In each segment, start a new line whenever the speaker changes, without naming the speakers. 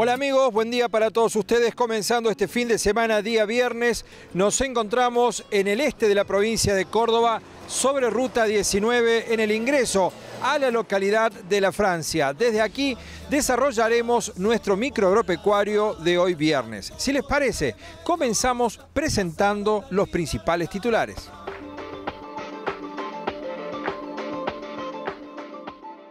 Hola amigos, buen día para todos ustedes. Comenzando este fin de semana, día viernes, nos encontramos en el este de la provincia de Córdoba, sobre Ruta 19, en el ingreso a la localidad de La Francia. Desde aquí desarrollaremos nuestro micro agropecuario de hoy viernes. Si les parece, comenzamos presentando los principales titulares.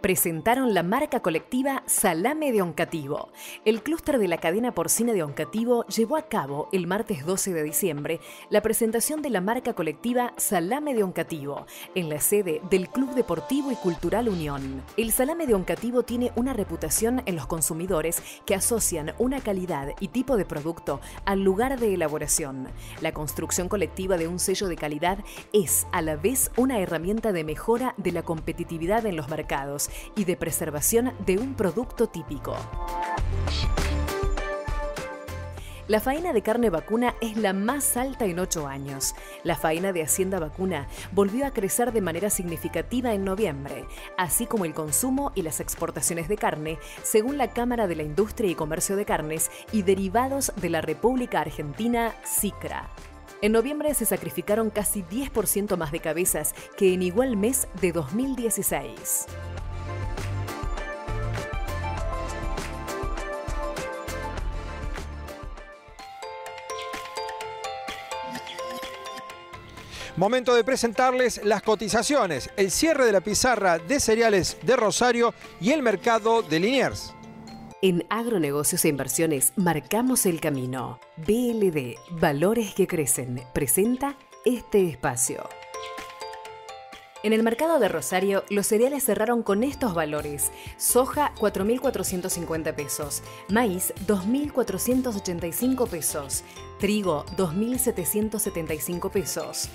Presentaron la marca colectiva Salame de Oncativo. El clúster de la cadena porcina de Oncativo llevó a cabo el martes 12 de diciembre la presentación de la marca colectiva Salame de Oncativo en la sede del Club Deportivo y Cultural Unión. El salame de Oncativo tiene una reputación en los consumidores que asocian una calidad y tipo de producto al lugar de elaboración. La construcción colectiva de un sello de calidad es a la vez una herramienta de mejora de la competitividad en los mercados y de preservación de un producto típico. La faena de carne vacuna es la más alta en ocho años. La faena de Hacienda Vacuna volvió a crecer de manera significativa en noviembre, así como el consumo y las exportaciones de carne, según la Cámara de la Industria y Comercio de Carnes y Derivados de la República Argentina, SICRA. En noviembre se sacrificaron casi 10% más de cabezas que en igual mes de 2016.
Momento de presentarles las cotizaciones, el cierre de la pizarra de cereales de Rosario y el mercado de Liniers.
En Agronegocios e Inversiones marcamos el camino. BLD, Valores que Crecen, presenta este espacio. En el mercado de Rosario, los cereales cerraron con estos valores. Soja, 4.450 pesos. Maíz, 2.485 pesos. Trigo, 2.775 pesos.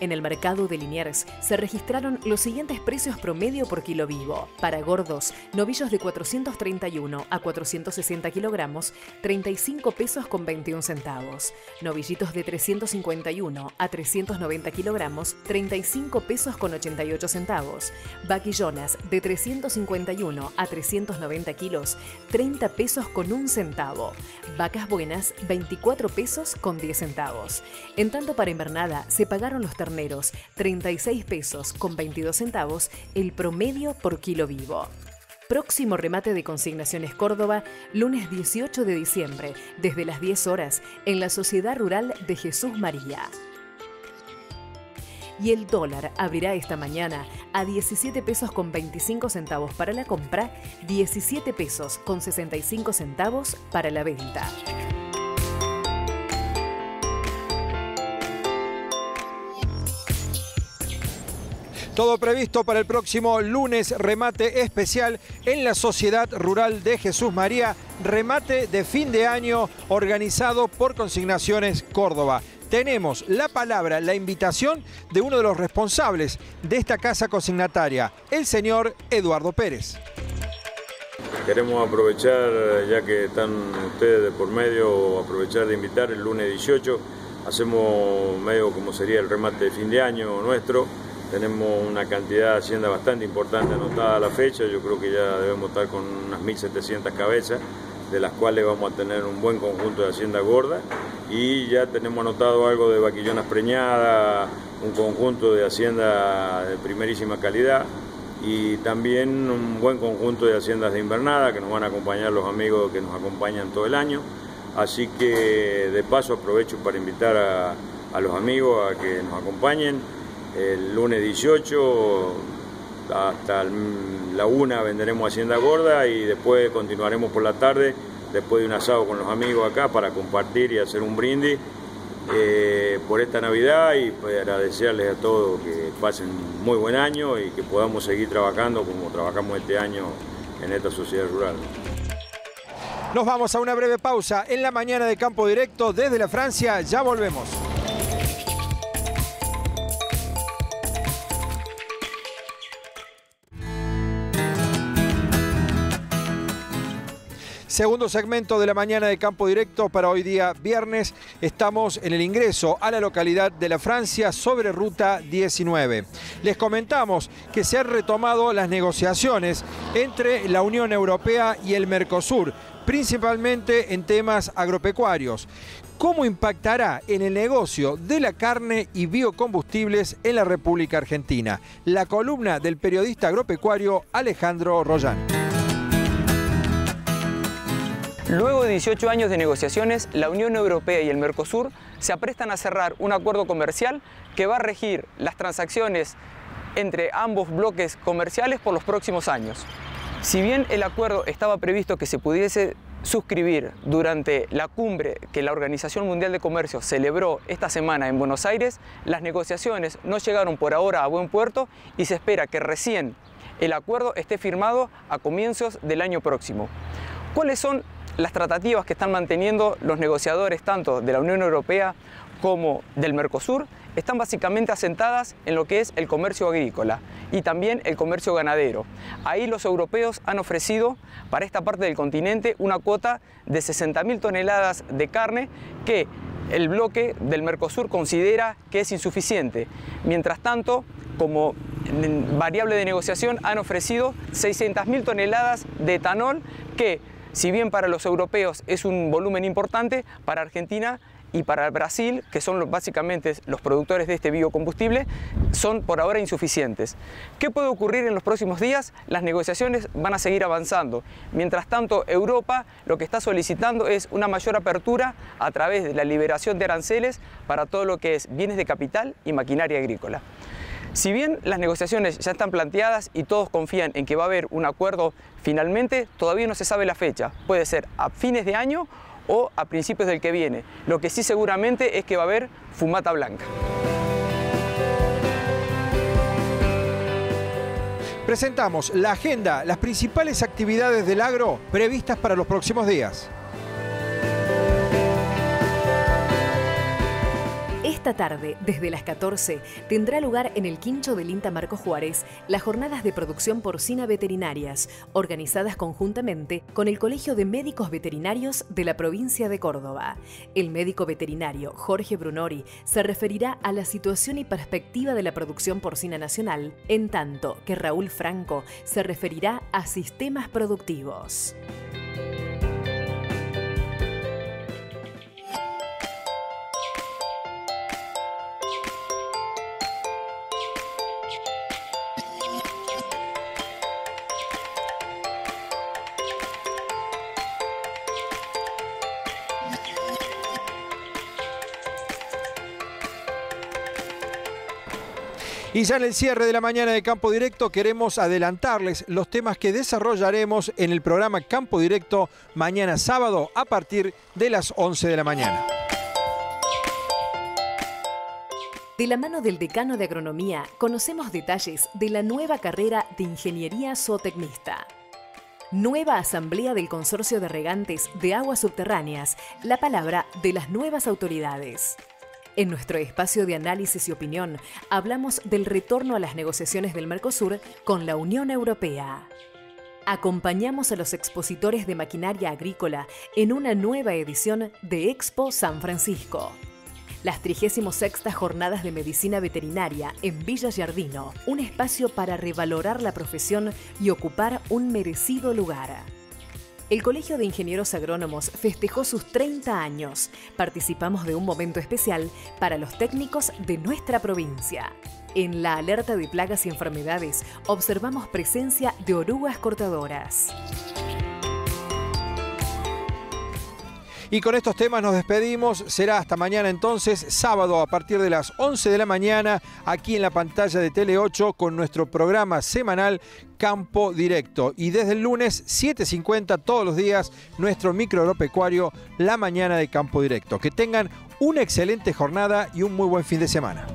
En el mercado de Liniers se registraron los siguientes precios promedio por kilo vivo. Para gordos, novillos de 431 a 460 kilogramos, 35 pesos con 21 centavos. Novillitos de 351 a 390 kilogramos, 35 pesos con 88 centavos. Vaquillonas de 351 a 390 kilos, 30 pesos con 1 centavo. Vacas buenas, 24 pesos con 10 centavos. En tanto para invernada se pagaron los 36 pesos con 22 centavos el promedio por kilo vivo. Próximo remate de consignaciones Córdoba, lunes 18 de diciembre, desde las 10 horas, en la Sociedad Rural de Jesús María. Y el dólar abrirá esta mañana a 17 pesos con 25 centavos para la compra, 17 pesos con 65 centavos para la venta.
Todo previsto para el próximo lunes, remate especial en la Sociedad Rural de Jesús María, remate de fin de año organizado por Consignaciones Córdoba. Tenemos la palabra, la invitación de uno de los responsables de esta casa consignataria, el señor Eduardo Pérez.
Queremos aprovechar, ya que están ustedes de por medio, aprovechar de invitar el lunes 18. Hacemos medio como sería el remate de fin de año nuestro tenemos una cantidad de hacienda bastante importante anotada a la fecha, yo creo que ya debemos estar con unas 1.700 cabezas, de las cuales vamos a tener un buen conjunto de hacienda gorda. Y ya tenemos anotado algo de vaquillonas preñadas, un conjunto de hacienda de primerísima calidad y también un buen conjunto de haciendas de invernada que nos van a acompañar los amigos que nos acompañan todo el año. Así que de paso aprovecho para invitar a, a los amigos a que nos acompañen el lunes 18 hasta la una venderemos Hacienda Gorda y después continuaremos por la tarde, después de un asado con los amigos acá para compartir y hacer un brindis eh, por esta Navidad y para desearles a todos que pasen muy buen año y que podamos seguir trabajando como trabajamos este año en esta sociedad rural.
Nos vamos a una breve pausa en la mañana de campo directo desde la Francia, ya volvemos. Segundo segmento de la mañana de Campo Directo para hoy día viernes. Estamos en el ingreso a la localidad de la Francia sobre Ruta 19. Les comentamos que se han retomado las negociaciones entre la Unión Europea y el Mercosur, principalmente en temas agropecuarios. ¿Cómo impactará en el negocio de la carne y biocombustibles en la República Argentina? La columna del periodista agropecuario Alejandro Rollán.
Luego de 18 años de negociaciones, la Unión Europea y el Mercosur se aprestan a cerrar un acuerdo comercial que va a regir las transacciones entre ambos bloques comerciales por los próximos años. Si bien el acuerdo estaba previsto que se pudiese suscribir durante la cumbre que la Organización Mundial de Comercio celebró esta semana en Buenos Aires, las negociaciones no llegaron por ahora a buen puerto y se espera que recién el acuerdo esté firmado a comienzos del año próximo. ¿Cuáles son las tratativas que están manteniendo los negociadores tanto de la Unión Europea como del Mercosur están básicamente asentadas en lo que es el comercio agrícola y también el comercio ganadero. Ahí los europeos han ofrecido para esta parte del continente una cuota de 60.000 toneladas de carne que el bloque del Mercosur considera que es insuficiente. Mientras tanto, como variable de negociación han ofrecido 600.000 toneladas de etanol que si bien para los europeos es un volumen importante, para Argentina y para Brasil, que son básicamente los productores de este biocombustible, son por ahora insuficientes. ¿Qué puede ocurrir en los próximos días? Las negociaciones van a seguir avanzando. Mientras tanto, Europa lo que está solicitando es una mayor apertura a través de la liberación de aranceles para todo lo que es bienes de capital y maquinaria agrícola. Si bien las negociaciones ya están planteadas y todos confían en que va a haber un acuerdo finalmente, todavía no se sabe la fecha. Puede ser a fines de año o a principios del que viene. Lo que sí seguramente es que va a haber fumata blanca.
Presentamos la agenda, las principales actividades del agro previstas para los próximos días.
Esta tarde, desde las 14, tendrá lugar en el Quincho del INTA Marco Juárez las jornadas de producción porcina veterinarias, organizadas conjuntamente con el Colegio de Médicos Veterinarios de la provincia de Córdoba. El médico veterinario Jorge Brunori se referirá a la situación y perspectiva de la producción porcina nacional, en tanto que Raúl Franco se referirá a sistemas productivos.
Y ya en el cierre de la mañana de Campo Directo queremos adelantarles los temas que desarrollaremos en el programa Campo Directo mañana sábado a partir de las 11 de la mañana.
De la mano del decano de Agronomía, conocemos detalles de la nueva carrera de Ingeniería Zootecnista. Nueva Asamblea del Consorcio de Regantes de Aguas Subterráneas, la palabra de las nuevas autoridades. En nuestro espacio de análisis y opinión hablamos del retorno a las negociaciones del Mercosur con la Unión Europea. Acompañamos a los expositores de maquinaria agrícola en una nueva edición de Expo San Francisco. Las 36 Jornadas de Medicina Veterinaria en Villa Giardino, un espacio para revalorar la profesión y ocupar un merecido lugar. El Colegio de Ingenieros Agrónomos festejó sus 30 años. Participamos de un momento especial para los técnicos de nuestra provincia. En la alerta de plagas y enfermedades observamos presencia de orugas cortadoras.
Y con estos temas nos despedimos. Será hasta mañana entonces, sábado a partir de las 11 de la mañana, aquí en la pantalla de Tele 8 con nuestro programa semanal Campo Directo. Y desde el lunes 7.50 todos los días, nuestro micro agropecuario, la mañana de Campo Directo. Que tengan una excelente jornada y un muy buen fin de semana.